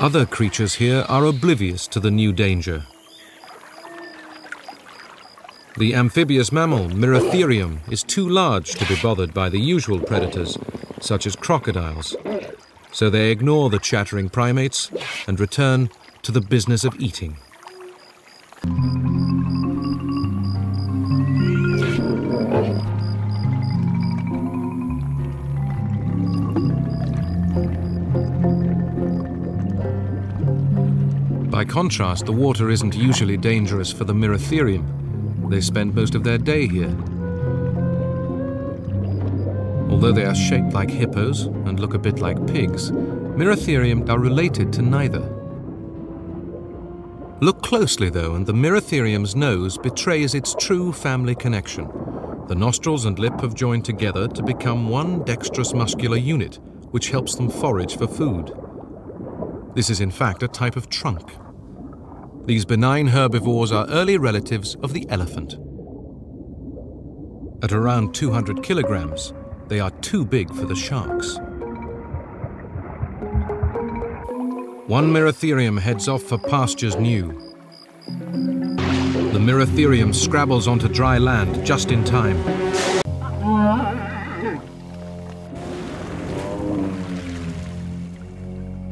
Other creatures here are oblivious to the new danger. The amphibious mammal Moeritherium is too large to be bothered by the usual predators, such as crocodiles, so they ignore the chattering primates and return to the business of eating. By contrast, the water isn't usually dangerous for the Moeritherium. They spend most of their day here. Although they are shaped like hippos and look a bit like pigs, Moeritherium are related to neither. Look closely though, and the Moeritherium's nose betrays its true family connection. The nostrils and lip have joined together to become one dexterous muscular unit, which helps them forage for food. This is in fact a type of trunk. These benign herbivores are early relatives of the elephant. At around 200 kilograms, they are too big for the sharks. One Moeritherium heads off for pastures new. The Moeritherium scrabbles onto dry land just in time.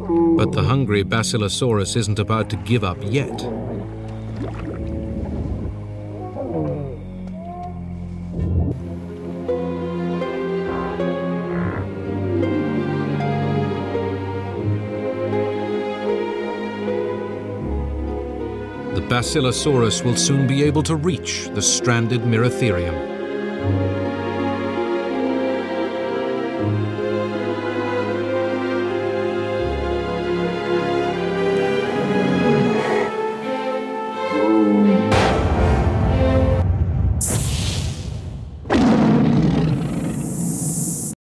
But the hungry Basilosaurus isn't about to give up yet. The Basilosaurus will soon be able to reach the stranded Moeritherium.